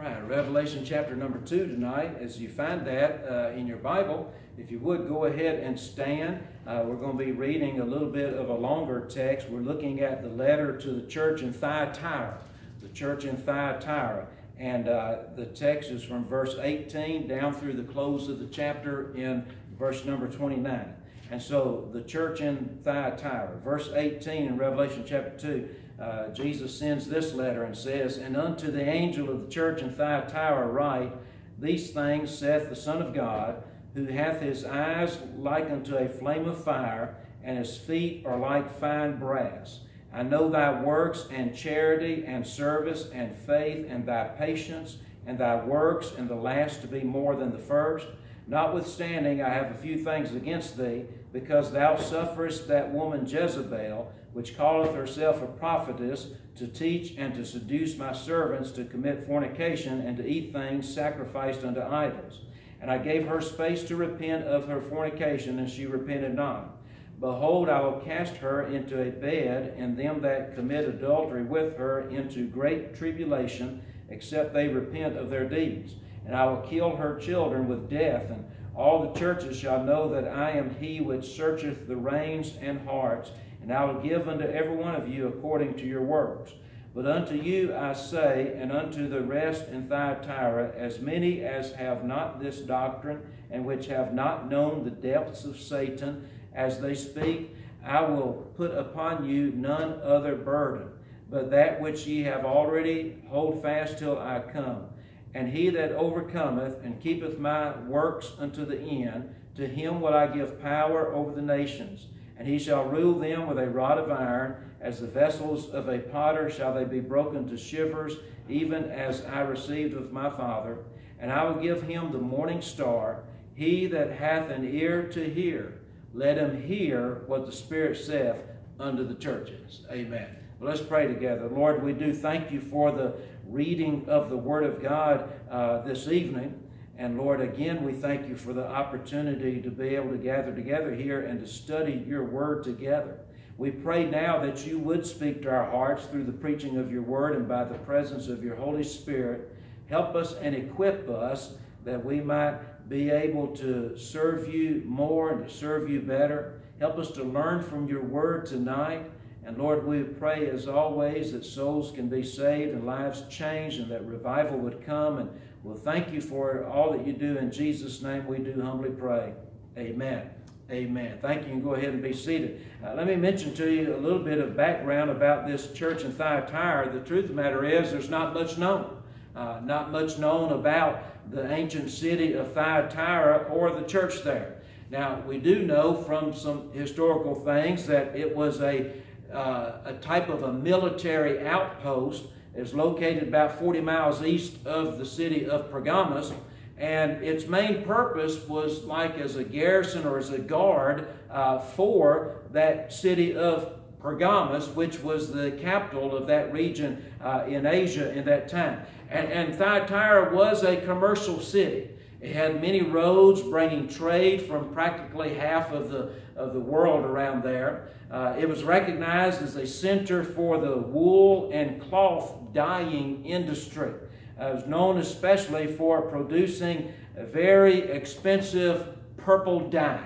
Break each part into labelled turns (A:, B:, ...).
A: right, Revelation chapter number two tonight. As you find that uh, in your Bible, if you would go ahead and stand. Uh, we're going to be reading a little bit of a longer text. We're looking at the letter to the church in Thyatira, the church in Thyatira. And uh, the text is from verse 18 down through the close of the chapter in verse number 29. And so the church in Thyatira, verse 18 in Revelation chapter 2, uh, Jesus sends this letter and says, And unto the angel of the church in Thyatira write, These things saith the Son of God, who hath his eyes like unto a flame of fire, and his feet are like fine brass. I know thy works and charity and service and faith and thy patience and thy works and the last to be more than the first. Notwithstanding, I have a few things against thee, because thou sufferest that woman Jezebel, which calleth herself a prophetess, to teach and to seduce my servants to commit fornication and to eat things sacrificed unto idols. And I gave her space to repent of her fornication, and she repented not. Behold, I will cast her into a bed, and them that commit adultery with her into great tribulation, except they repent of their deeds. And I will kill her children with death, and all the churches shall know that I am he which searcheth the reins and hearts, and I will give unto every one of you according to your works. But unto you I say, and unto the rest in Thyatira, as many as have not this doctrine, and which have not known the depths of Satan, as they speak, I will put upon you none other burden, but that which ye have already hold fast till I come. And he that overcometh and keepeth my works unto the end, to him will I give power over the nations. And he shall rule them with a rod of iron, as the vessels of a potter shall they be broken to shivers, even as I received of my Father. And I will give him the morning star. He that hath an ear to hear, let him hear what the Spirit saith unto the churches. Amen. Well, let's pray together. Lord, we do thank you for the reading of the Word of God uh, this evening. And Lord, again, we thank you for the opportunity to be able to gather together here and to study your Word together. We pray now that you would speak to our hearts through the preaching of your Word and by the presence of your Holy Spirit. Help us and equip us that we might be able to serve you more and to serve you better. Help us to learn from your Word tonight. And Lord, we pray as always that souls can be saved and lives changed and that revival would come. And we'll thank you for all that you do. In Jesus' name we do humbly pray. Amen. Amen. Thank you. And go ahead and be seated. Uh, let me mention to you a little bit of background about this church in Thyatira. The truth of the matter is there's not much known. Uh, not much known about the ancient city of Thyatira or the church there. Now, we do know from some historical things that it was a uh, a type of a military outpost. It's located about 40 miles east of the city of Pergamos. And its main purpose was like as a garrison or as a guard uh, for that city of Pergamos, which was the capital of that region uh, in Asia in that time. And, and Thyatira was a commercial city. It had many roads bringing trade from practically half of the, of the world around there. Uh, it was recognized as a center for the wool and cloth dyeing industry. Uh, it was known especially for producing a very expensive purple dye.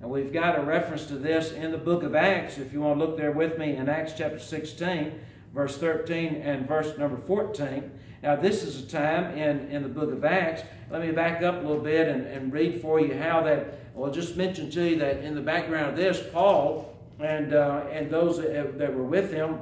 A: And we've got a reference to this in the book of Acts, if you want to look there with me in Acts chapter 16, verse 13 and verse number 14. Now, this is a time in, in the book of Acts. Let me back up a little bit and, and read for you how that, well, just mention to you that in the background of this, Paul and, uh, and those that, were with him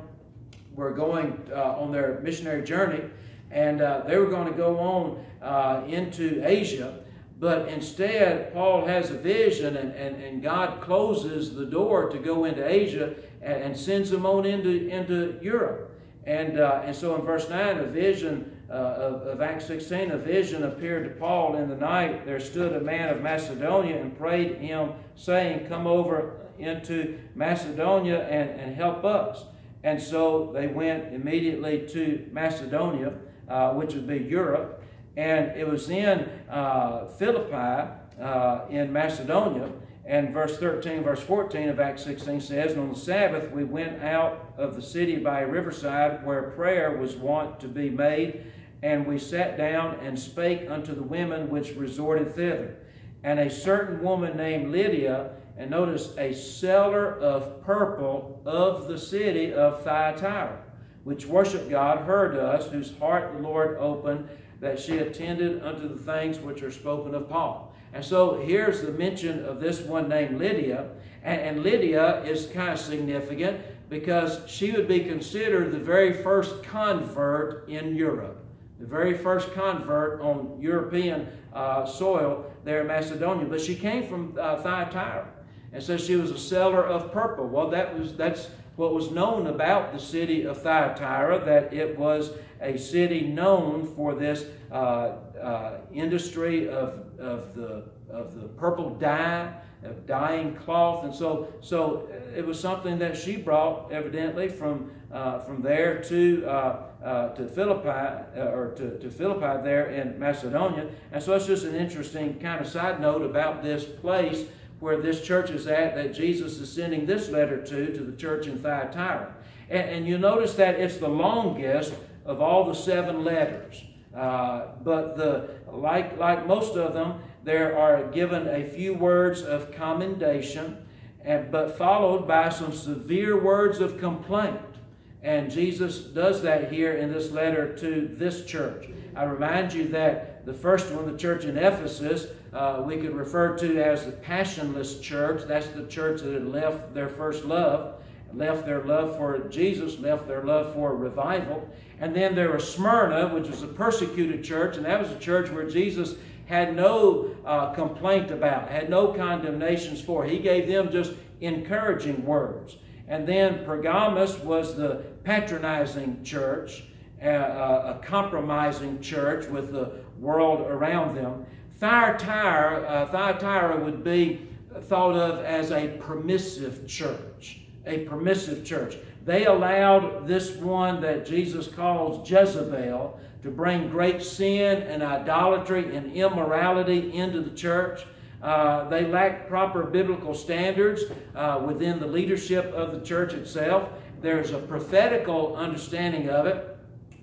A: were going uh, on their missionary journey, and uh, they were going to go on uh, into Asia. But instead, Paul has a vision, and, and, and God closes the door to go into Asia and, and sends him on into, into Europe. And, uh, and so in verse 9, a vision uh, of, of, Acts 16, a vision appeared to Paul in the night. There stood a man of Macedonia and prayed him, saying, Come over into Macedonia and, and help us. And so they went immediately to Macedonia, uh, which would be Europe. And it was in uh, Philippi uh, in Macedonia. And verse 13, verse 14 of Acts 16 says, And on the Sabbath we went out of the city by a riverside where prayer was wont to be made. and we sat down and spake unto the women which resorted thither. And a certain woman named Lydia, and notice, a seller of purple of the city of Thyatira, which worshiped God, heard us, whose heart the Lord opened, that she attended unto the things which are spoken of Paul. And so here's the mention of this one named Lydia. And, and Lydia is kind of significant because she would be considered the very first convert in Europe. The very first convert on European uh, soil there in Macedonia. But she came from uh, Thyatira. And so she was a seller of purple. Well, that was that's what was known about the city of Thyatira, that it was a city known for this uh, uh, industry of, of, the, of the purple dye, of dyeing cloth. And so, so it was something that she brought, evidently, from, uh, from there to, uh, uh, to Philippi, uh, or to, to Philippi there in Macedonia. And so it's just an interesting kind of side note about this place where this church is at that Jesus is sending this letter to, to the church in Thyatira. And, and you notice that it's the longest of all the seven letters. Uh, but the like like most of them, there are given a few words of commendation, and, but followed by some severe words of complaint. And Jesus does that here in this letter to this church. I remind you that the first one, the church in Ephesus, uh, we could refer to as the passionless church. That's the church that had left their first love, left their love for Jesus, left their love for revival. And then there was Smyrna, which was a persecuted church, and that was a church where Jesus had no uh, complaint about, had no condemnations for. He gave them just encouraging words. And then Pergamos was the patronizing church, uh, a compromising church with the world around them. Thyatira, uh, Thyatira would be thought of as a permissive church, a permissive church. They allowed this one that Jesus calls Jezebel to bring great sin and idolatry and immorality into the church. Uh, they lacked proper biblical standards uh, within the leadership of the church itself. There's a prophetical understanding of it.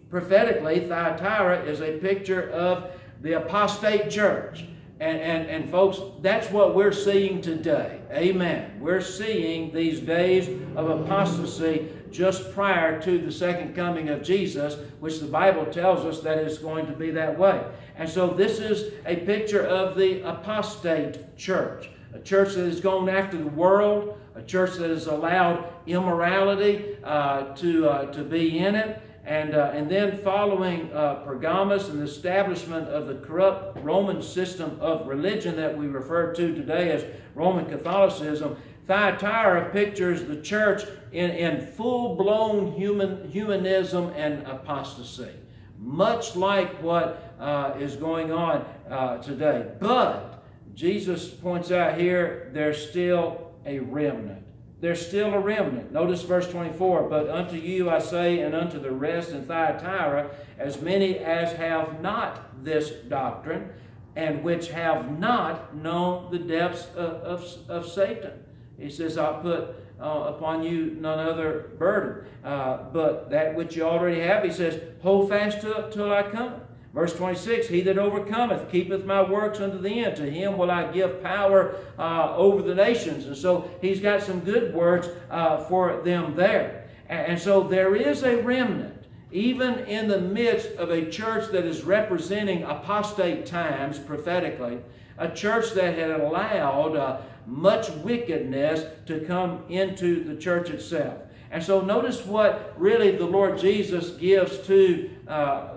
A: Prophetically, Thyatira is a picture of the apostate church. And, and, and folks, that's what we're seeing today. Amen. We're seeing these days of apostasy just prior to the second coming of Jesus, which the Bible tells us that is going to be that way. And so this is a picture of the apostate church, a church that has gone after the world, a church that has allowed immorality uh, to, uh, to be in it. And, uh, and then following uh, Pergamos and the establishment of the corrupt Roman system of religion that we refer to today as Roman Catholicism, Thyatira pictures the church in, in full-blown human, humanism and apostasy, much like what uh, is going on uh, today. But Jesus points out here there's still a remnant there's still a remnant. Notice verse 24. But unto you I say, and unto the rest in Thyatira, as many as have not this doctrine, and which have not known the depths of, of, of Satan. He says, I'll put uh, upon you none other burden. Uh, but that which you already have, he says, hold fast it till I come. Verse 26, He that overcometh keepeth my works unto the end. To him will I give power uh, over the nations. And so he's got some good words uh, for them there. And, and so there is a remnant, even in the midst of a church that is representing apostate times prophetically, a church that had allowed uh, much wickedness to come into the church itself. And so notice what really the Lord Jesus gives to uh,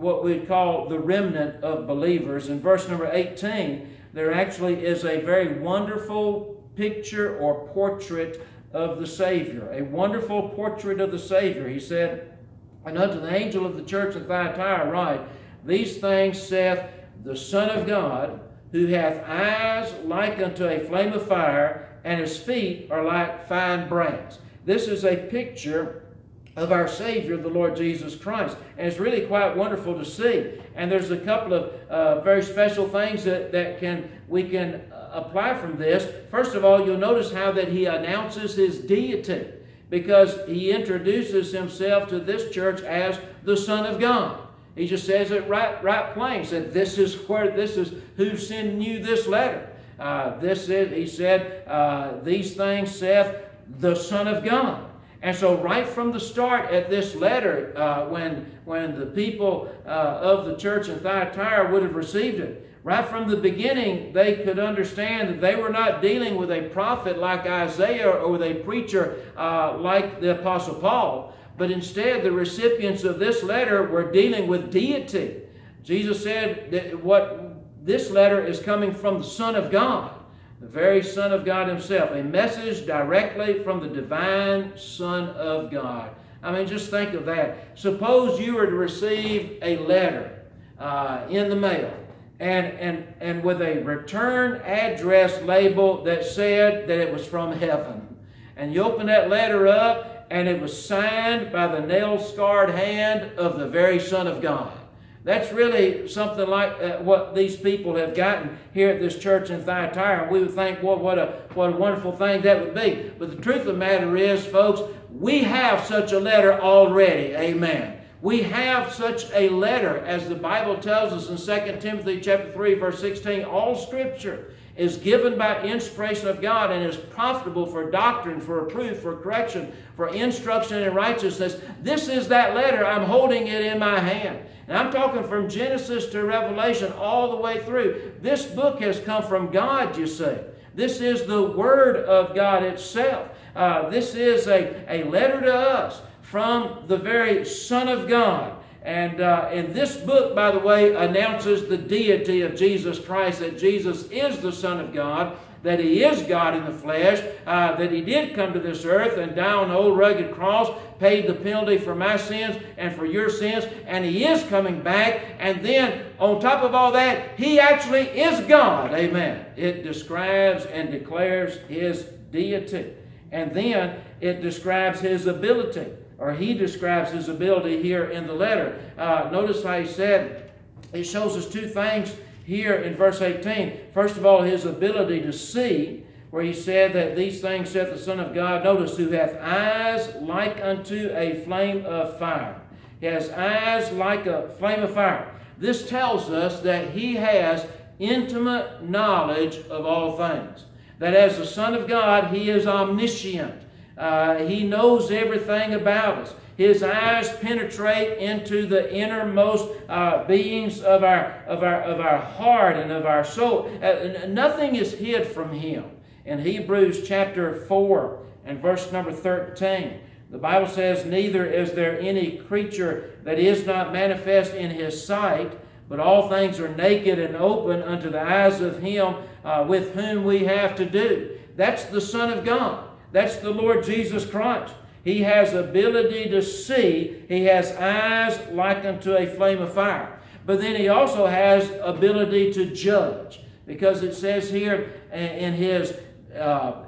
A: what we call the remnant of believers. In verse number 18, there actually is a very wonderful picture or portrait of the Savior, a wonderful portrait of the Savior. He said, And unto the angel of the church of Thyatira write, These things saith the Son of God, who hath eyes like unto a flame of fire, and his feet are like fine brass. This is a picture of our Savior, the Lord Jesus Christ. And it's really quite wonderful to see. And there's a couple of uh, very special things that, that can we can uh, apply from this. First of all, you'll notice how that he announces his deity because he introduces himself to this church as the Son of God. He just says it right, right plain. He said, This is where this is who's sending you this letter. Uh, this is, he said, uh, these things saith the Son of God. And so, right from the start at this letter, uh, when, when the people uh, of the church in Thyatira would have received it, right from the beginning, they could understand that they were not dealing with a prophet like Isaiah or with a preacher uh, like the Apostle Paul, but instead the recipients of this letter were dealing with deity. Jesus said that what this letter is coming from the Son of God the very Son of God Himself, a message directly from the divine Son of God. I mean, just think of that. Suppose you were to receive a letter uh, in the mail and, and, and with a return address label that said that it was from heaven. And you open that letter up and it was signed by the nail scarred hand of the very Son of God. That's really something like uh, what these people have gotten here at this church in Thyatira. And we would think, well, what a, what a wonderful thing that would be. But the truth of the matter is, folks, we have such a letter already. Amen. We have such a letter, as the Bible tells us in 2 Timothy chapter 3, verse 16, all scripture is given by inspiration of God and is profitable for doctrine, for reproof, for correction, for instruction in righteousness. This is that letter. I'm holding it in my hand. And I'm talking from Genesis to Revelation all the way through. This book has come from God, you see. This is the Word of God itself. Uh, this is a, a letter to us from the very Son of God. And, uh, and this book, by the way, announces the deity of Jesus Christ, that Jesus is the Son of God that he is God in the flesh, uh, that he did come to this earth and die on the old rugged cross, paid the penalty for my sins and for your sins, and he is coming back. And then, on top of all that, he actually is God. Amen. It describes and declares his deity. And then it describes his ability, or he describes his ability here in the letter. Uh, notice how he said, it shows us two things here in verse 18. First of all, his ability to see, where he said that these things saith the Son of God. Notice, who hath eyes like unto a flame of fire. He has eyes like a flame of fire. This tells us that he has intimate knowledge of all things. That as the Son of God, he is omniscient. Uh, he knows everything about us. His eyes penetrate into the innermost uh, beings of our, of, our, of our heart and of our soul. Uh, nothing is hid from Him. In Hebrews chapter 4 and verse number 13, the Bible says, Neither is there any creature that is not manifest in His sight, but all things are naked and open unto the eyes of Him uh, with whom we have to do. That's the Son of God. That's the Lord Jesus Christ. He has ability to see. He has eyes like unto a flame of fire. But then he also has ability to judge. Because it says here in his uh,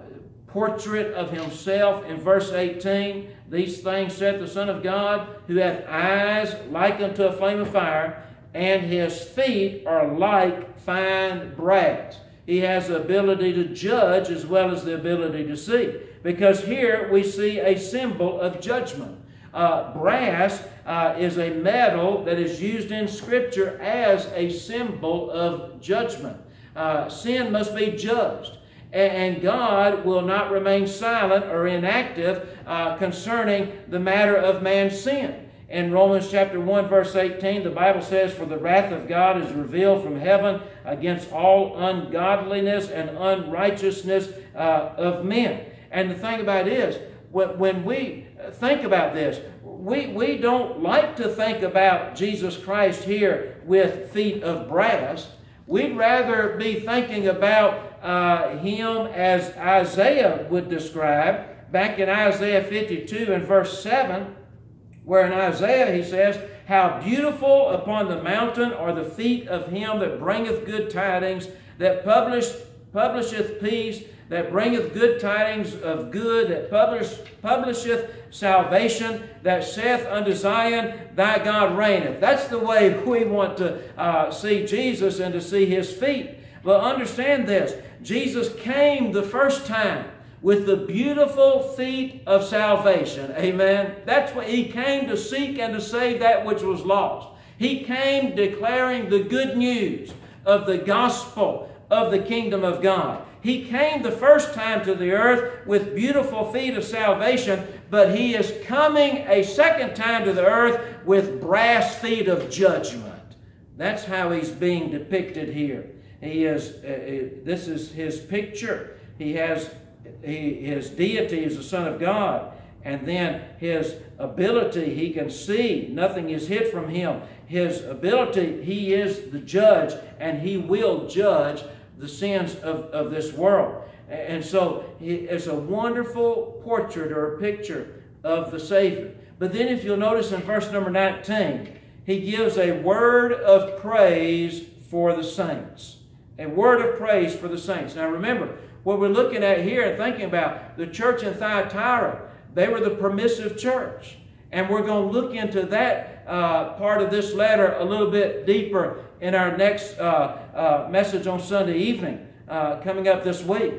A: portrait of himself in verse 18, These things saith the Son of God, who hath eyes like unto a flame of fire, and his feet are like fine brass. He has the ability to judge as well as the ability to see because here we see a symbol of judgment. Uh, brass uh, is a metal that is used in Scripture as a symbol of judgment. Uh, sin must be judged. And God will not remain silent or inactive uh, concerning the matter of man's sin. In Romans chapter 1, verse 18, the Bible says, For the wrath of God is revealed from heaven against all ungodliness and unrighteousness uh, of men. And the thing about it is, when we think about this, we, we don't like to think about Jesus Christ here with feet of brass. We'd rather be thinking about uh, him as Isaiah would describe back in Isaiah 52 and verse 7, where in Isaiah he says, How beautiful upon the mountain are the feet of him that bringeth good tidings, that publish, publisheth peace, that bringeth good tidings of good, that publish, publisheth salvation, that saith unto Zion, Thy God reigneth. That's the way we want to uh, see Jesus and to see his feet. But understand this Jesus came the first time with the beautiful feet of salvation. Amen. That's what he came to seek and to save that which was lost. He came declaring the good news of the gospel of the kingdom of God. He came the first time to the earth with beautiful feet of salvation, but he is coming a second time to the earth with brass feet of judgment. That's how he's being depicted here. He is, uh, uh, this is his picture. He has, he, his deity is the Son of God. And then his ability, he can see. Nothing is hid from him. His ability, he is the judge, and he will judge the sins of, of this world. And so it's a wonderful portrait or a picture of the Savior. But then if you'll notice in verse number 19, he gives a word of praise for the saints. A word of praise for the saints. Now remember, what we're looking at here and thinking about, the church in Thyatira, they were the permissive church. And we're going to look into that uh, part of this letter a little bit deeper in our next uh, uh, message on Sunday evening uh, coming up this week.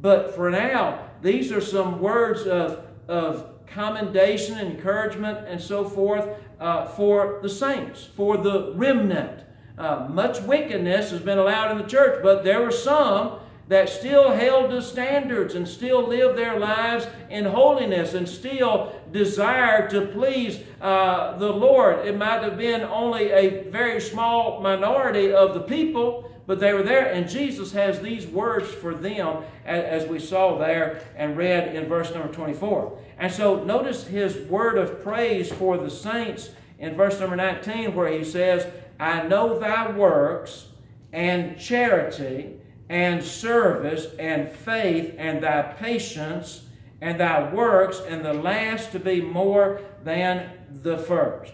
A: But for now, these are some words of, of commendation, encouragement, and so forth uh, for the saints, for the remnant. Uh, much wickedness has been allowed in the church, but there were some that still held to standards and still lived their lives in holiness and still desired to please uh, the Lord. It might have been only a very small minority of the people, but they were there, and Jesus has these words for them, as we saw there and read in verse number 24. And so notice his word of praise for the saints in verse number 19, where he says, I know thy works and charity and service and faith and thy patience and thy works, and the last to be more than the first.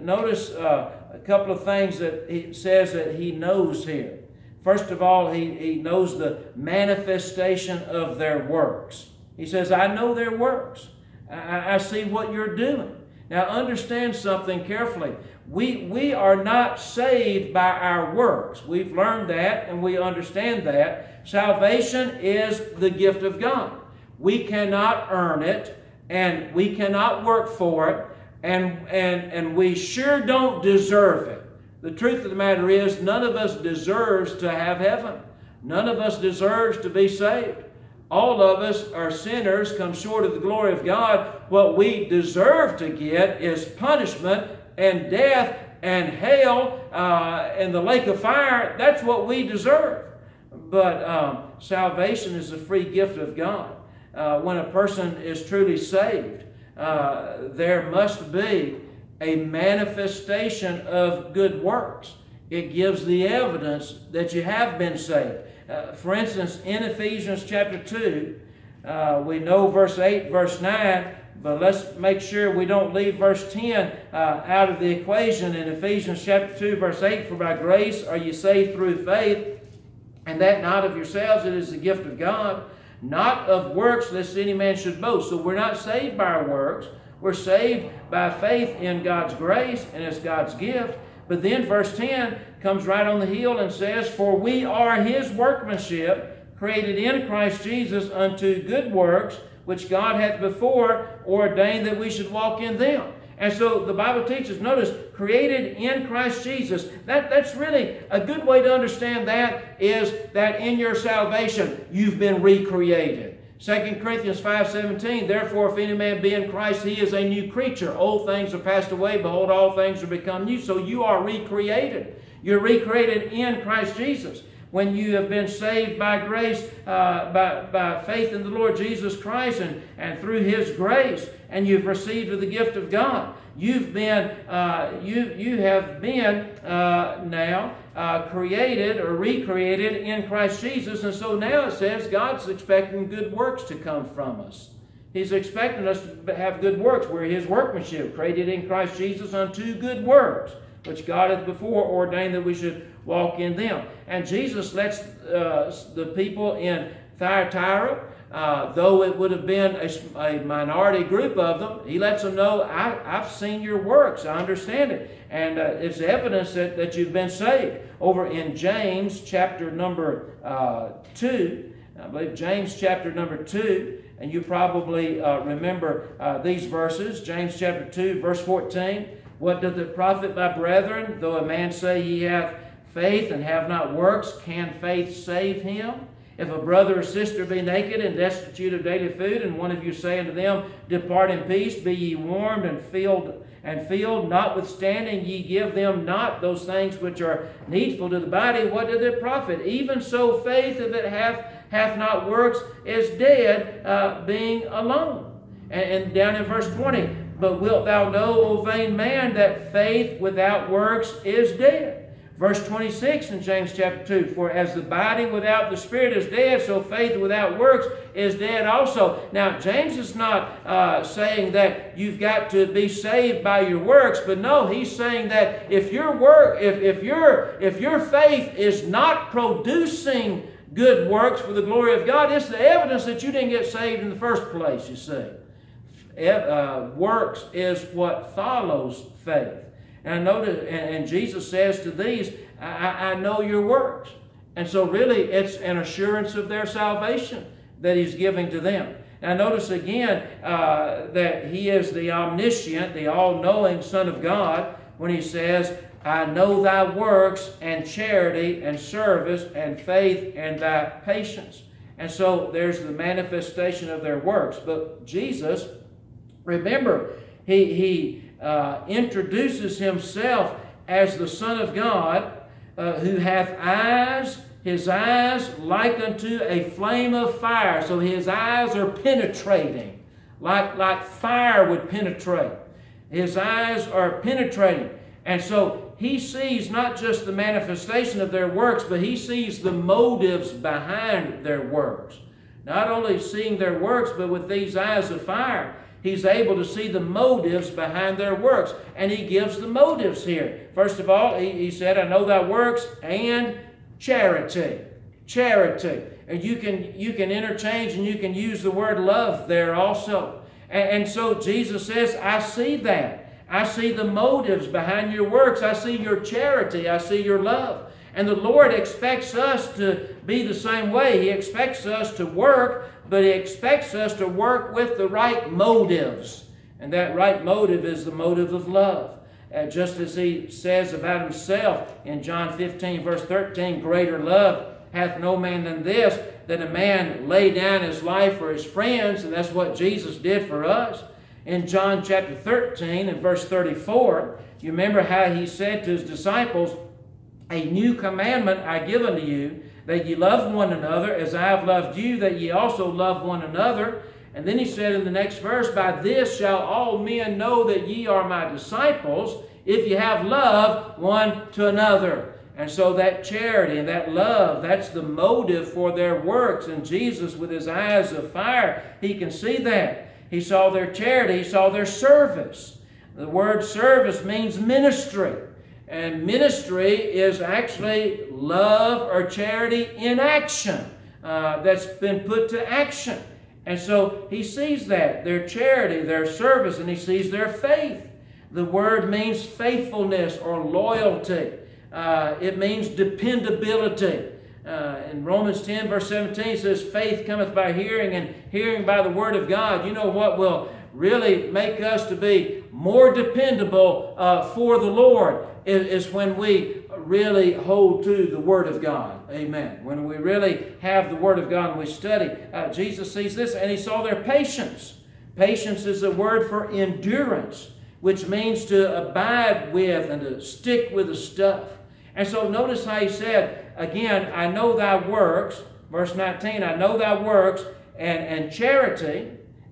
A: Notice uh, a couple of things that he says that he knows here. First of all, he, he knows the manifestation of their works. He says, I know their works. I, I see what you're doing. Now, understand something carefully. We, we are not saved by our works. We've learned that and we understand that. Salvation is the gift of God. We cannot earn it and we cannot work for it and, and, and we sure don't deserve it. The truth of the matter is, none of us deserves to have heaven. None of us deserves to be saved. All of us are sinners, come short of the glory of God. What we deserve to get is punishment and death and hell uh, and the lake of fire. That's what we deserve. But um, salvation is a free gift of God. Uh, when a person is truly saved, uh, there must be a manifestation of good works. It gives the evidence that you have been saved. Uh, for instance, in Ephesians chapter 2, uh, we know verse 8, verse 9, but let's make sure we don't leave verse 10 uh, out of the equation. In Ephesians chapter 2, verse 8, For by grace are you saved through faith, and that not of yourselves, it is the gift of God, not of works, lest any man should boast. So we're not saved by our works. We're saved by faith in God's grace, and it's God's gift. But then verse 10 comes right on the heel and says, For we are his workmanship, created in Christ Jesus unto good works, which God hath before ordained that we should walk in them. And so the Bible teaches, notice, created in Christ Jesus. That, that's really a good way to understand that is that in your salvation, you've been recreated. 2 Corinthians 5.17, Therefore, if any man be in Christ, he is a new creature. Old things are passed away. Behold, all things are become new. So you are recreated. You're recreated in Christ Jesus. When you have been saved by grace, uh, by, by faith in the Lord Jesus Christ and, and through His grace, and you've received the gift of God. You've been, uh, you, you have been uh, now uh, created or recreated in Christ Jesus. And so now it says God's expecting good works to come from us. He's expecting us to have good works. We're His workmanship, created in Christ Jesus unto good works, which God hath before ordained that we should walk in them. And Jesus lets uh, the people in Thyatira uh, though it would have been a, a, minority group of them, he lets them know, I, have seen your works, I understand it. And uh, it's evidence that, that you've been saved. Over in James chapter number uh, 2, I believe James chapter number 2, and you probably uh, remember uh, these verses. James chapter 2, verse 14. What doth it profit, my brethren, though a man say he hath faith and have not works? Can faith save him? If a brother or sister be naked and destitute of daily food, and one of you say unto them, Depart in peace, be ye warmed and filled, and filled, notwithstanding ye give them not those things which are needful to the body, what doth it profit? Even so, faith, if it hath, hath not works, is dead, uh, being alone. And, and down in verse 20, But wilt thou know, O vain man, that faith without works is dead? Verse 26 in James chapter 2 For as the body without the spirit is dead, so faith without works is dead also. Now, James is not uh, saying that you've got to be saved by your works, but no, he's saying that if your work, if, if your if your faith is not producing good works for the glory of God, it's the evidence that you didn't get saved in the first place, you see. Uh, works is what follows faith. And I notice, and, and Jesus says to these, I, I know your works. And so really it's an assurance of their salvation that he's giving to them. Now notice again uh, that he is the omniscient, the all-knowing Son of God when he says, I know thy works and charity and service and faith and thy patience. And so there's the manifestation of their works. But Jesus, remember, he, he uh, introduces himself as the Son of God, uh, who hath eyes, his eyes like unto a flame of fire. So his eyes are penetrating, like, like fire would penetrate. His eyes are penetrating. And so he sees not just the manifestation of their works, but he sees the motives behind their works. Not only seeing their works, but with these eyes of fire, he's able to see the motives behind their works. And he gives the motives here. First of all, he, he said, I know thy works and charity. Charity. And you can, you can interchange and you can use the word love there also. And, and so Jesus says, I see that. I see the motives behind your works. I see your charity. I see your love. And the Lord expects us to be the same way. He expects us to work but He expects us to work with the right motives. And that right motive is the motive of love. Uh, just as He says about Himself in John 15, verse 13, greater love hath no man than this, that a man lay down his life for his friends, and that's what Jesus did for us. In John chapter 13 and verse 34, you remember how he said to his disciples, A new commandment I give unto you, that ye love one another as I have loved you, that ye also love one another. And then he said in the next verse, By this shall all men know that ye are my disciples, if ye have love one to another. And so that charity and that love, that's the motive for their works. And Jesus, with his eyes of fire, he can see that. He saw their charity, he saw their service. The word service means ministry. And ministry is actually love or charity in action uh, that's been put to action. And so he sees that, their charity, their service, and he sees their faith. The word means faithfulness or loyalty. Uh, it means dependability. Uh, in Romans 10, verse 17, says, Faith cometh by hearing, and hearing by the word of God. You know what will really make us to be more dependable uh, for the Lord is, is when we really hold to the Word of God. Amen. When we really have the Word of God and we study. Uh, Jesus sees this and he saw their patience. Patience is a word for endurance, which means to abide with and to stick with the stuff. And so notice how he said, again, I know thy works, verse 19, I know thy works and, and charity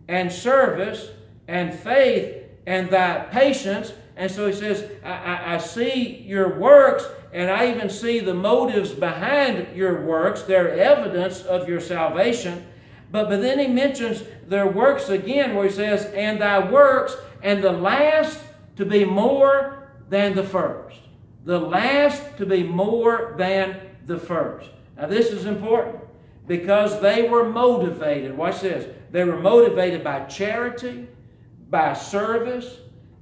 A: and service and faith and thy patience and so he says, I, I, I, see your works, and I even see the motives behind your works. They're evidence of your salvation. But, but then he mentions their works again, where he says, And thy works, and the last to be more than the first. The last to be more than the first. Now, this is important because they were motivated. Watch this. They were motivated by charity, by service,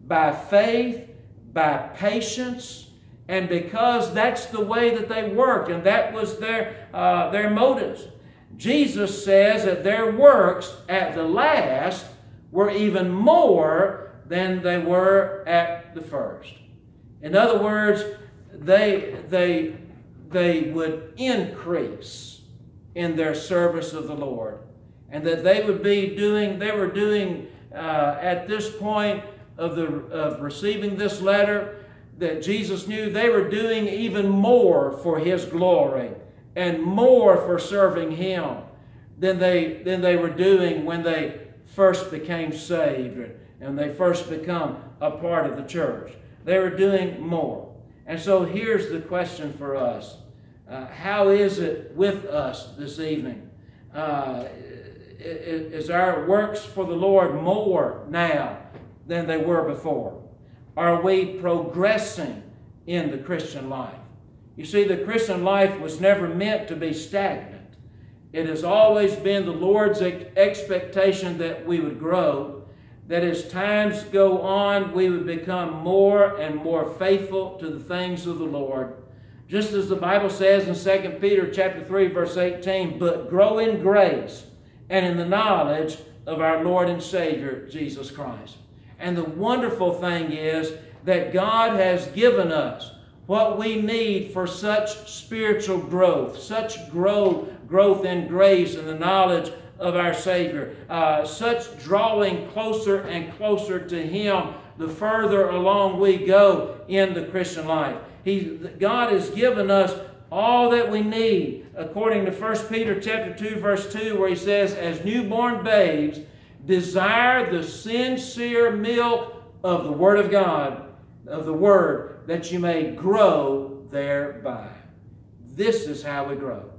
A: by faith, by patience, and because that's the way that they worked, and that was their, uh, their motives. Jesus says that their works at the last were even more than they were at the first. In other words, they, they, they would increase in their service of the Lord. And that they would be doing, they were doing uh, at this point of, the, of receiving this letter, that Jesus knew they were doing even more for His glory and more for serving Him than they, than they were doing when they first became saved and they first become a part of the church. They were doing more. And so here's the question for us. Uh, how is it with us this evening? Uh, is our works for the Lord more now than they were before? Are we progressing in the Christian life? You see, the Christian life was never meant to be stagnant. It has always been the Lord's expectation that we would grow, that as times go on, we would become more and more faithful to the things of the Lord. Just as the Bible says in 2 Peter chapter 3, verse 18, but grow in grace and in the knowledge of our Lord and Savior, Jesus Christ. And the wonderful thing is that God has given us what we need for such spiritual growth, such growth, growth in grace and the knowledge of our Savior, uh, such drawing closer and closer to Him the further along we go in the Christian life. He, God has given us all that we need according to 1 Peter chapter 2 verse 2 where he says as newborn babes desire the sincere milk of the word of God of the word that you may grow thereby. This is how we grow.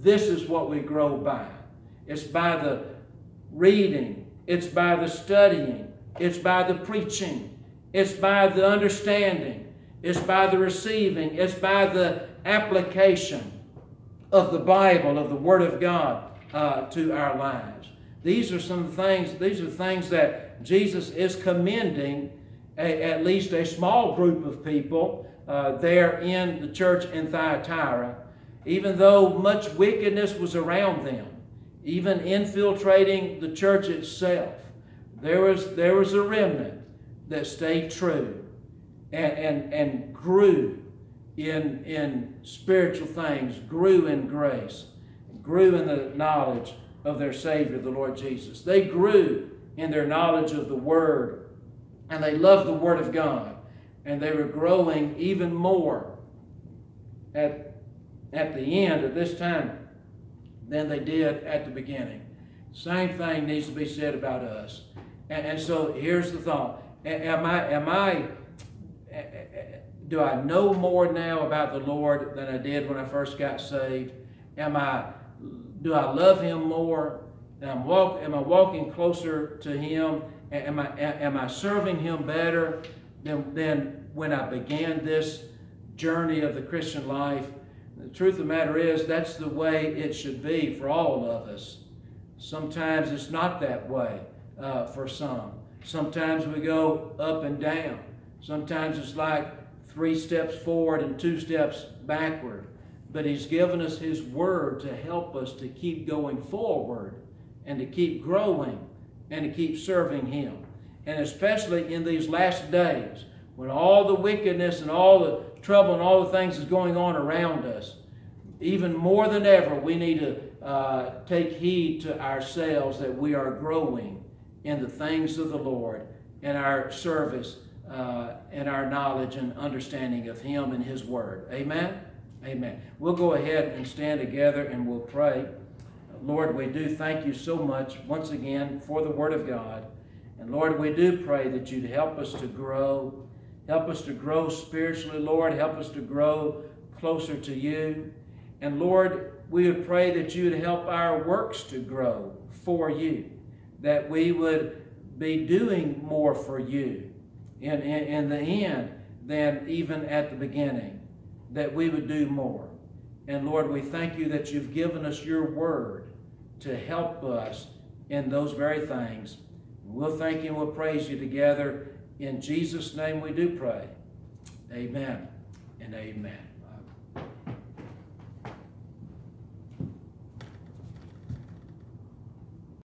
A: This is what we grow by. It's by the reading, it's by the studying, it's by the preaching, it's by the understanding, it's by the receiving, it's by the application of the Bible, of the Word of God uh, to our lives. These are some things, these are things that Jesus is commending a, at least a small group of people uh, there in the church in Thyatira, even though much wickedness was around them, even infiltrating the church itself. There was, there was a remnant that stayed true and, and, and grew in, in spiritual things, grew in grace, grew in the knowledge of their Savior, the Lord Jesus. They grew in their knowledge of the Word and they loved the Word of God. And they were growing even more at, at the end of this time than they did at the beginning. Same thing needs to be said about us. And, and so here's the thought. Am I, am I, do I know more now about the Lord than I did when I first got saved? Am I, do I love Him more? Am, walk, am I walking closer to Him Am I, am I serving Him better than, than when I began this journey of the Christian life? The truth of the matter is, that's the way it should be for all of us. Sometimes it's not that way uh, for some. Sometimes we go up and down. Sometimes it's like three steps forward and two steps backward. But He's given us His Word to help us to keep going forward and to keep growing and to keep serving Him. And especially in these last days, when all the wickedness and all the trouble and all the things is going on around us, even more than ever, we need to uh, take heed to ourselves that we are growing in the things of the Lord in our service uh, and our knowledge and understanding of Him and His Word. Amen? Amen. We'll go ahead and stand together and we'll pray. Lord, we do thank you so much once again for the Word of God. And Lord, we do pray that you'd help us to grow. Help us to grow spiritually, Lord. Help us to grow closer to you. And Lord, we would pray that you would help our works to grow for you, that we would be doing more for you in, in, in the end than even at the beginning, that we would do more. And Lord, we thank you that you've given us your word to help us in those very things. We'll thank you and we'll praise you together. In Jesus' name we do pray. Amen and amen.